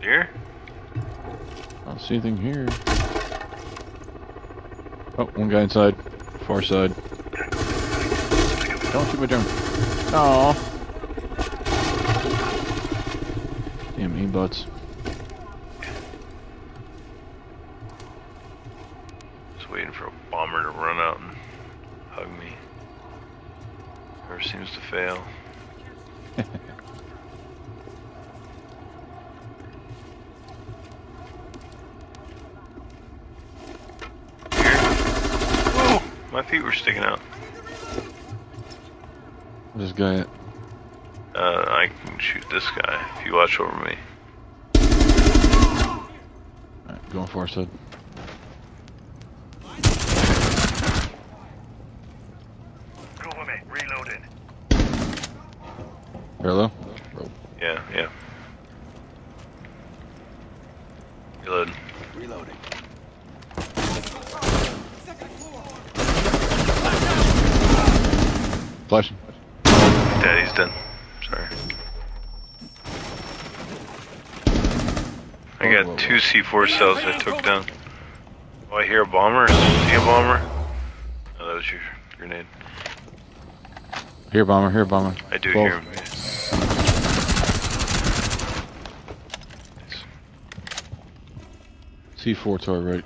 Here? I don't see anything here. Oh, one guy inside. Far side. Don't shoot my drone. Aw. Damn mean butts. Just waiting for a bomber to run out and hug me. Never seems to fail. Here. Whoa! My feet were sticking out. This guy at? Uh, I can shoot this guy if you watch over me. Alright, going far side. Cover me. Reloading. Hello? Yeah, yeah. Reload. Reloading. Flashing. Daddy's done. Sorry. I got two C4 cells I took down. Oh, I hear a bomber. See a bomber? Oh, that was your grenade. Here, bomber. Here, bomber. I do Both. hear him. Nice. C4 to our right.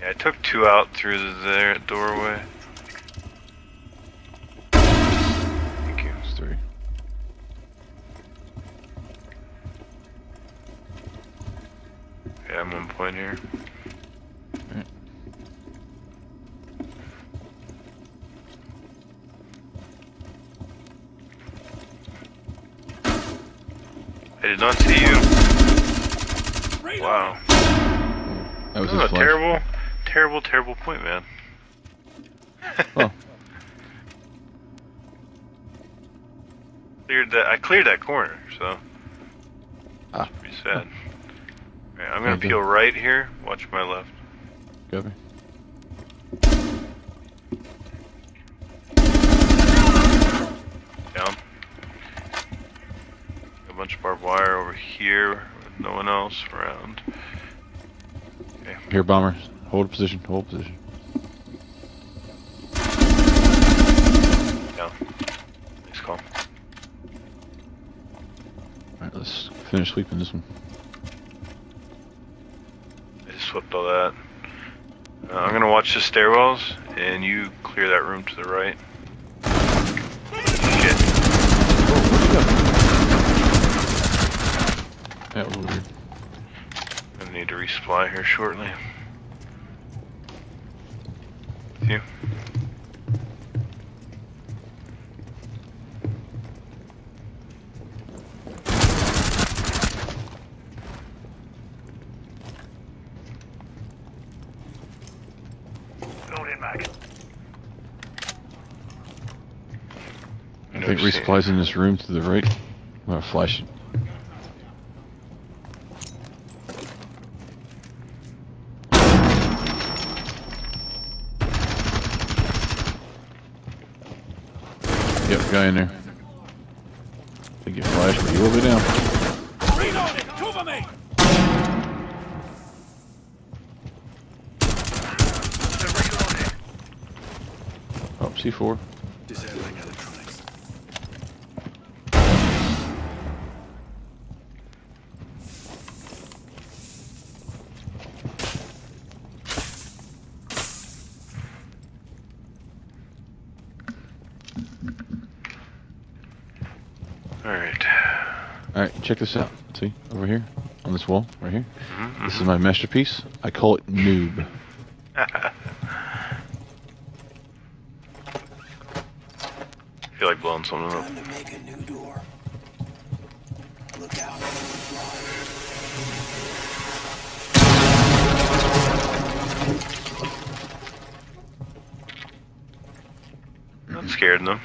Yeah, I took two out through the there doorway. Three. Yeah, I'm on point here. Alright. I did not see you. Wow. That was This is a terrible, terrible, terrible point, man. Oh. Cleared that. I cleared that corner, so. Ah. Pretty sad. Alright, I'm gonna Okay. peel right here. Watch my left. Copy. Down. A bunch of barbed wire over here with no one else around. Here, bomber. Hold position. Hold position. Down. Nice call. Alright, let's finish sweeping this one. I just swept all that. Uh, I'm gonna watch the stairwells, and you clear that room to the right. Shit. That was weird. I'm gonna need to resupply here shortly. You. Loading mag. I think resupply's in this room to the right. I'm gonna flash it. Yep, guy in there. I think you flashed, but you will be down. Reloading. Cover me. T4. Disabling electronics. Alright. Alright, check this out. See, over here, on this wall, right here. Mm -hmm. This is mm-hmm. my masterpiece. I call it Noob. Look out. Not scared enough.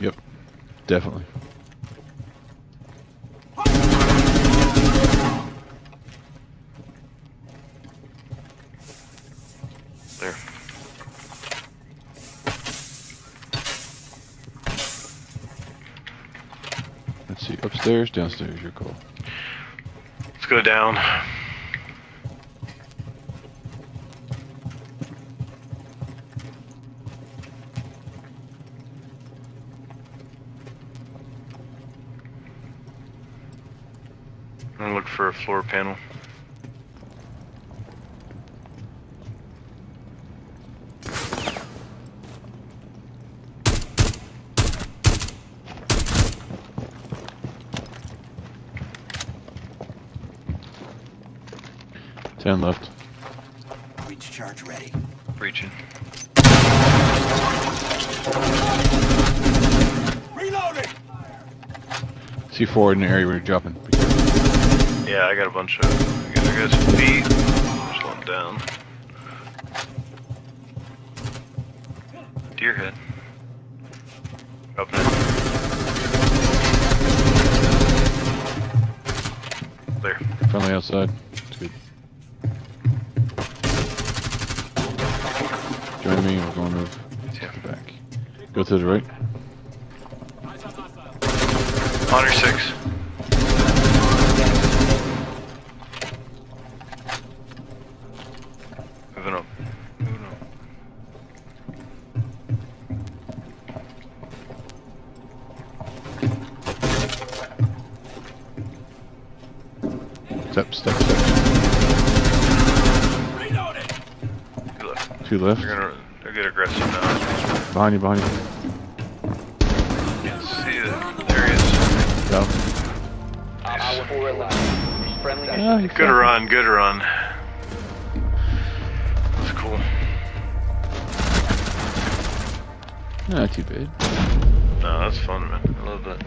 Yep, definitely. There. Let's see, upstairs, downstairs, your call. Let's go down. And look for a floor panel. Ten left. Breach charge ready. Breaching. Reloading! C4 in the area where you're dropping. Yeah, I got a bunch of. I got, I got some feet. Just one down. Deer head. Up there. There. Friendly outside. It's good. Me, going to move back. Go to the right. Honor six. Moving up. Moving up. Step, step! Good luck. Two left. They're get aggressive now. Behind you, behind you. Can't see it. There he is. Down. Hour four left. Friendly. Ah, you Good run. Good run. That's cool. Not too bad. No, that's fun, man. I love that.